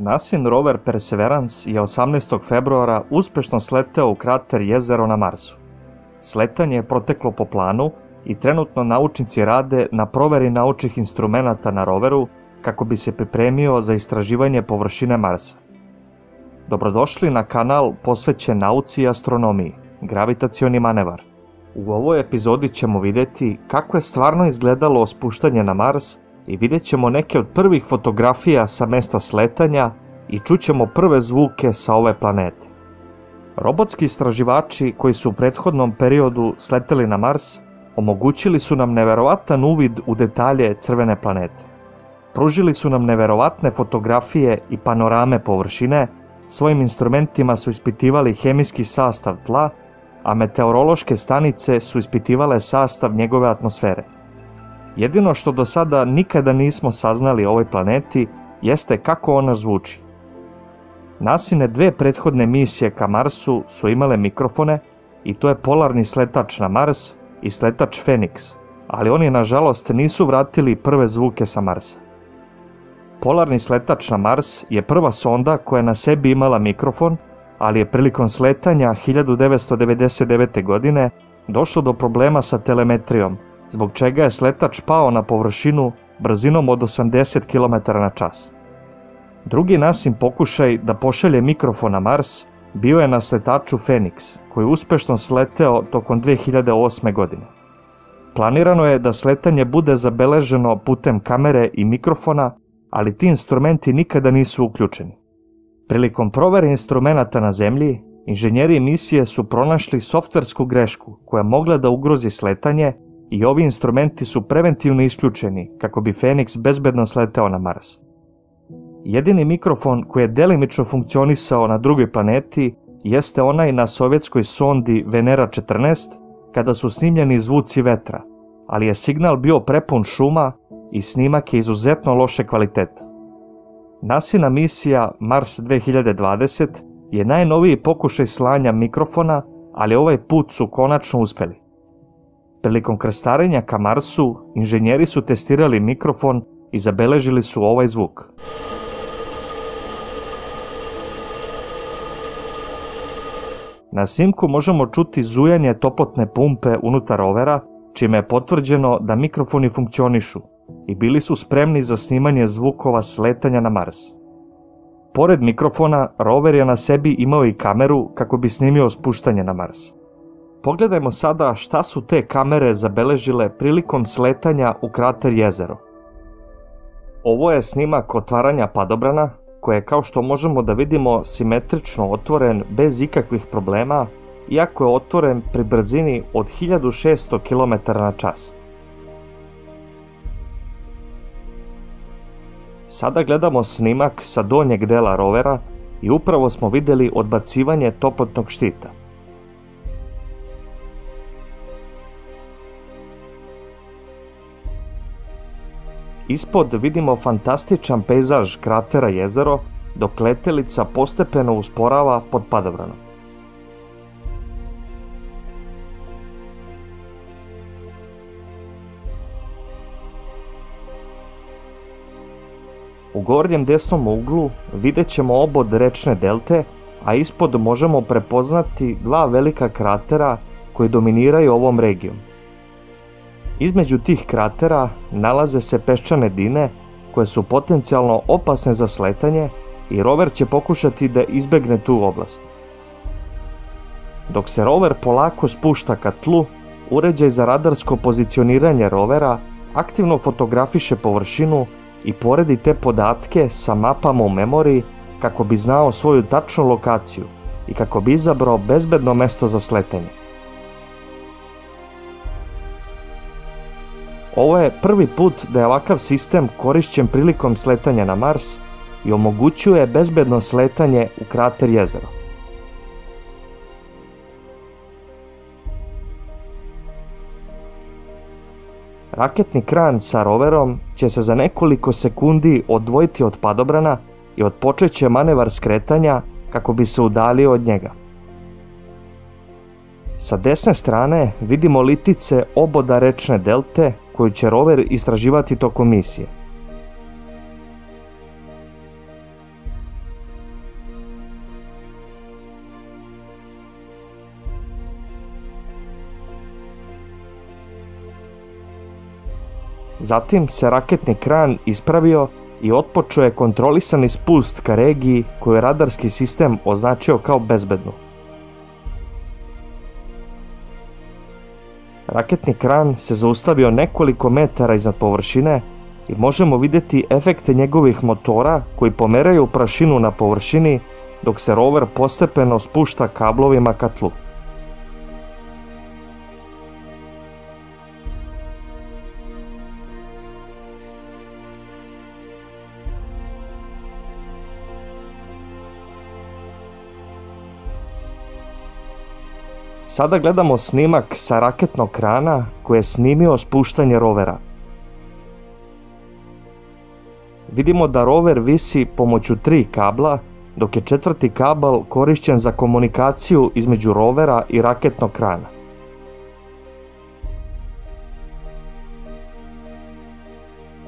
Nasin rover Perseverance je 18. februara uspešno sleteo u krater jezero na Marsu. Sletanje je proteklo po planu i trenutno naučnici rade na proveri naučnih instrumenata na roveru kako bi se pripremio za istraživanje površine Marsa. Dobrodošli na kanal posvećen nauci i astronomiji, gravitacioni manevar. U ovoj epizodi ćemo vidjeti kako je stvarno izgledalo spuštanje na Mars i vidjet ćemo neke od prvih fotografija sa mesta sletanja i čućemo prve zvuke sa ove planete. Robotski istraživači koji su u prethodnom periodu sleteli na Mars omogućili su nam neverovatan uvid u detalje crvene planete. Pružili su nam neverovatne fotografije i panorame površine, svojim instrumentima su ispitivali hemijski sastav tla, a meteorološke stanice su ispitivale sastav njegove atmosfere. Jedino što do sada nikada nismo saznali o ovoj planeti jeste kako ona zvuči. Nasine dve prethodne misije ka Marsu su imale mikrofone i to je polarni sletač na Mars i sletač Phoenix, ali oni nažalost nisu vratili prve zvuke sa Marsa. Polarni sletač na Mars je prva sonda koja na sebi imala mikrofon, ali je prilikom sletanja 1999. godine došlo do problema sa telemetrijom, zbog čega je sletač pao na površinu brzinom od 80 km na čas. Drugi nasim pokušaj da pošalje mikrofon na Mars bio je na sletaču Phoenix, koji je uspešno sleteo tokom 2008. godine. Planirano je da sletanje bude zabeleženo putem kamere i mikrofona, ali ti instrumenti nikada nisu uključeni. Prilikom provere instrumenta na zemlji, inženjeri emisije su pronašli softversku grešku koja mogla da ugrozi sletanje i ovi instrumenti su preventivno isključeni kako bi Phoenix bezbedno sleteo na Mars. Jedini mikrofon koji je delimično funkcionisao na drugoj planeti jeste onaj na sovjetskoj sondi Venera 14 kada su snimljeni zvuci vetra, ali je signal bio prepun šuma i snimak je izuzetno loše kvaliteta. Nasina misija Mars 2020 je najnoviji pokušaj slanja mikrofona, ali ovaj put su konačno uspeli. Prilikom krstarenja ka Marsu, inženjeri su testirali mikrofon i zabeležili su ovaj zvuk. Na snimku možemo čuti zujanje toplotne pumpe unutar rovera, čime je potvrđeno da mikrofoni funkcionišu i bili su spremni za snimanje zvukova sletanja na Mars. Pored mikrofona, rover je na sebi imao i kameru kako bi snimio spuštanje na Mars. Pogledajmo sada šta su te kamere zabeležile prilikom sletanja u krater jezero. Ovo je snimak otvaranja padobrana, koje je kao što možemo da vidimo simetrično otvoren bez ikakvih problema, iako je otvoren pri brzini od 1600 km na čas. Sada gledamo snimak sa donjeg dela rovera i upravo smo vidjeli odbacivanje toplotnog štita. Ispod vidimo fantastičan pejzaž kratera jezero, dok letelica postepeno usporava pod padobranom. U gornjem desnom uglu vidjet ćemo obod rečne delte, a ispod možemo prepoznati dva velika kratera koji dominiraju ovom regijom. Između tih kratera nalaze se peščane dine koje su potencijalno opasne za sletanje i rover će pokušati da izbegne tu oblast. Dok se rover polako spušta ka tlu, uređaj za radarsko pozicioniranje rovera aktivno fotografiše površinu i poredi te podatke sa mapama u memoriji kako bi znao svoju tačnu lokaciju i kako bi izabrao bezbedno mesto za sletanje. Ovo je prvi put da je ovakav sistem korišćen prilikom sletanja na Mars i omogućuje bezbedno sletanje u krater jezero. Raketni kran sa roverom će se za nekoliko sekundi odvojiti od padobrana i odpočet će manevar skretanja kako bi se udalio od njega. Sa desne strane vidimo litice oboda rečne delte koju će rover istraživati tokom misije. Zatim se raketni kran ispravio i otpočuje kontrolisani spust ka regiji koju je radarski sistem označio kao bezbednu. Raketni kran se zaustavio nekoliko metara iznad površine i možemo vidjeti efekte njegovih motora koji pomeraju prašinu na površini dok se rover postepeno spušta kablovima ka tlu. Sada gledamo snimak sa raketnog krana koji je snimio spuštanje rovera. Vidimo da rover visi pomoću tri kabla, dok je četvrti kabel korišćen za komunikaciju između rovera i raketnog krana.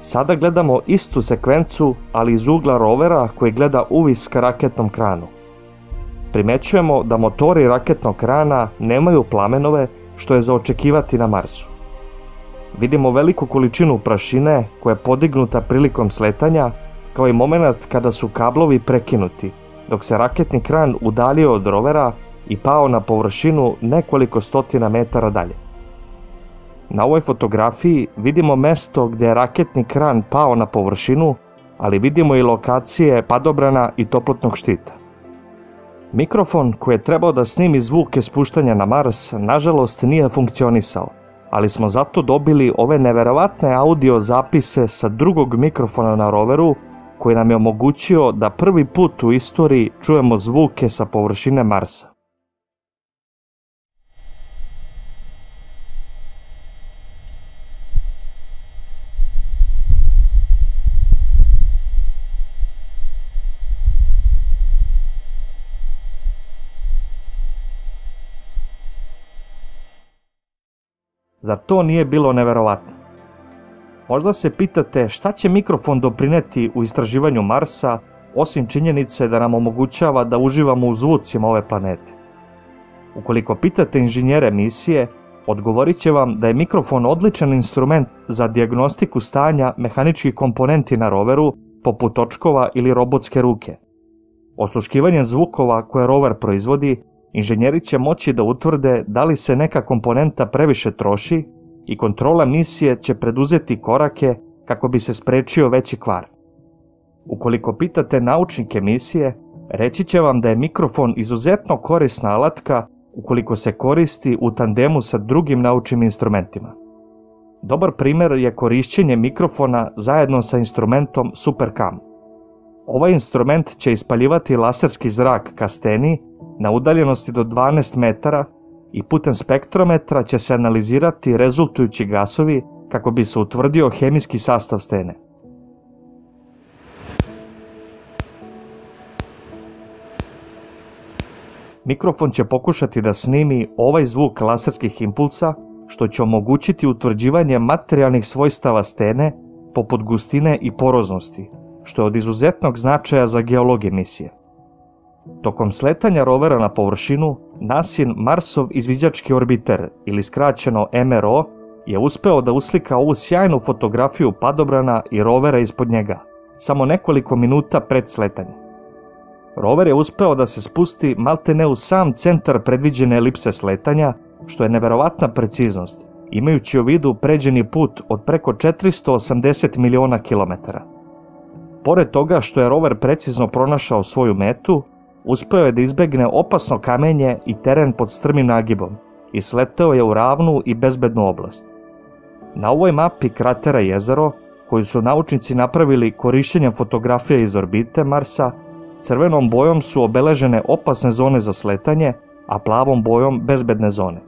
Sada gledamo istu sekvencu, ali iz ugla rovera koji gleda uvis ka raketnom kranu. Primećujemo da motori raketnog krana nemaju plamenove, što je za očekivati na Marsu. Vidimo veliku količinu prašine koja je podignuta prilikom sletanja, kao i moment kada su kablovi prekinuti, dok se raketni kran udalio od rovera i pao na površinu nekoliko stotina metara dalje. Na ovoj fotografiji vidimo mesto gdje je raketni kran pao na površinu, ali vidimo i lokacije padobrana i toplotnog štita. Mikrofon koji je trebao da snimi zvuke spuštanja na Mars, nažalost nije funkcionisao, ali smo zato dobili ove neverovatne audio zapise sa drugog mikrofona na roveru koji nam je omogućio da prvi put u istoriji čujemo zvuke sa površine Marsa. Zar to nije bilo neverovatno? Možda se pitate šta će mikrofon doprineti u istraživanju Marsa, osim činjenice da nam omogućava da uživamo u zvucima ove planete. Ukoliko pitate inženjere misije, odgovorit će vam da je mikrofon odličan instrument za dijagnostiku stanja mehaničkih komponenti na roveru, poput točkova ili robotske ruke. Osluškivanjem zvukova koje rover proizvodi inženjeri će moći da utvrde da li se neka komponenta previše troši i kontrola misije će preduzeti korake kako bi se sprečio veći kvar. Ukoliko pitate naučnike misije, reći će vam da je mikrofon izuzetno korisna alatka ukoliko se koristi u tandemu sa drugim naučnim instrumentima. Dobar primjer je korišćenje mikrofona zajedno sa instrumentom Supercam. Ovaj instrument će ispaljivati laserski zrak ka steni na udaljenosti do 12 metara i putem spektrometra će se analizirati rezultujući gasovi kako bi se utvrdio hemijski sastav stene. Mikrofon će pokušati da snimi ovaj zvuk laserskih impulsa, što će omogućiti utvrđivanje materijalnih svojstava stene, poput gustine i poroznosti, što je od izuzetnog značaja za geolog emisije. Tokom sletanja rovera na površinu, Nasin Marsov izviđački orbiter, ili skraćeno MRO, je uspeo da uslika ovu sjajnu fotografiju padobrana i rovera ispod njega, samo nekoliko minuta pred sletanjem. Rover je uspeo da se spusti maltene u sam centar predviđene elipse sletanja, što je neverovatna preciznost, imajući u vidu pređeni put od preko 480 miliona kilometara. Pored toga što je rover precizno pronašao svoju metu, uspeo je da izbegne opasno kamenje i teren pod strmim nagibom i sleteo je u ravnu i bezbednu oblast. Na ovoj mapi kratera jezero, koju su naučnici napravili korišćenjem fotografija iz orbite Marsa, crvenom bojom su obeležene opasne zone za sletanje, a plavom bojom bezbedne zone.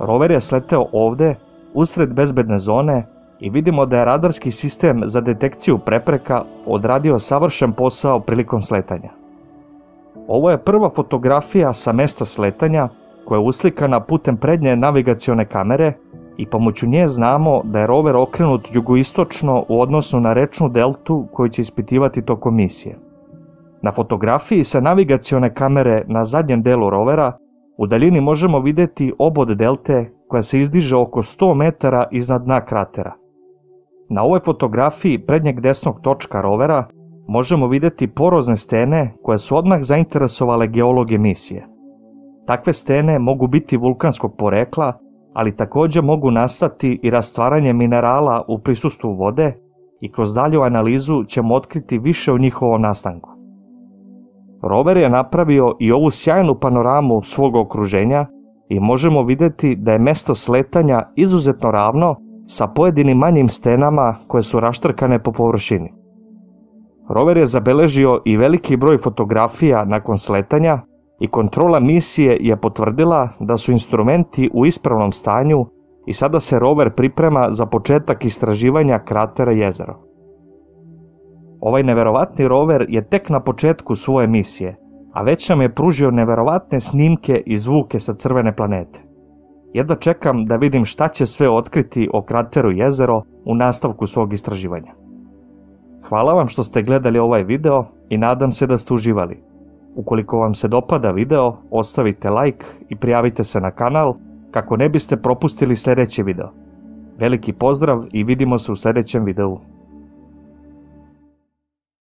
Rover je sleteo ovde, usred bezbedne zone, i vidimo da je radarski sistem za detekciju prepreka odradio savršen posao prilikom sletanja. Ovo je prva fotografija sa mesta sletanja koja je uslikana putem prednje navigacione kamere i pomoću nje znamo da je rover okrenut jugoistočno u odnosu na rečnu deltu koju će ispitivati tokom misije. Na fotografiji sa navigacione kamere na zadnjem delu rovera u daljini možemo vidjeti obod delte koja se izdiže oko 100 metara iznad dna kratera. Na ovoj fotografiji prednjeg desnog točka rovera možemo vidjeti porozne stene koje su odmah zainteresovale geologe misije. Takve stene mogu biti vulkanskog porekla, ali također mogu nastati i rastvaranje minerala u prisustvu vode i kroz dalju analizu ćemo otkriti više o njihovom nastanku. Rover je napravio i ovu sjajnu panoramu svog okruženja i možemo vidjeti da je mesto sletanja izuzetno ravno sa pojedinim manjim stenama koje su raštrkane po površini. Rover je zabeležio i veliki broj fotografija nakon sletanja i kontrola misije je potvrdila da su instrumenti u ispravnom stanju i sada se rover priprema za početak istraživanja kratera jezera. Ovaj neverovatni rover je tek na početku svoje misije, a već nam je pružio neverovatne snimke i zvuke sa crvene planete. Jedva čekam da vidim šta će sve otkriti o krateru jezero u nastavku svog istraživanja. Hvala vam što ste gledali ovaj video i nadam se da ste uživali. Ukoliko vam se dopada video, ostavite like i prijavite se na kanal kako ne biste propustili sljedeći video. Veliki pozdrav i vidimo se u sljedećem videu.